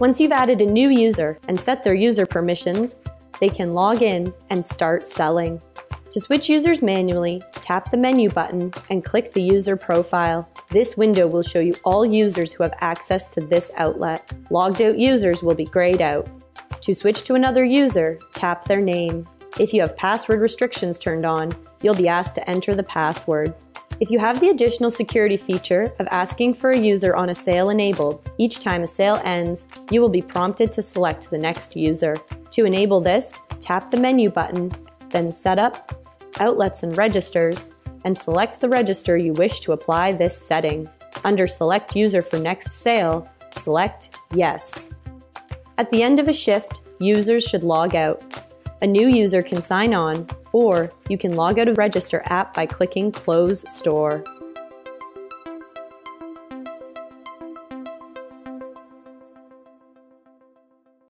Once you've added a new user and set their user permissions, they can log in and start selling. To switch users manually, tap the menu button and click the user profile. This window will show you all users who have access to this outlet. Logged out users will be grayed out. To switch to another user, tap their name. If you have password restrictions turned on, you'll be asked to enter the password. If you have the additional security feature of asking for a user on a sale enabled, each time a sale ends, you will be prompted to select the next user. To enable this, tap the menu button, then Setup, Outlets and Registers, and select the register you wish to apply this setting. Under Select User for Next Sale, select Yes. At the end of a shift, users should log out. A new user can sign on, or you can log out of Register app by clicking Close Store.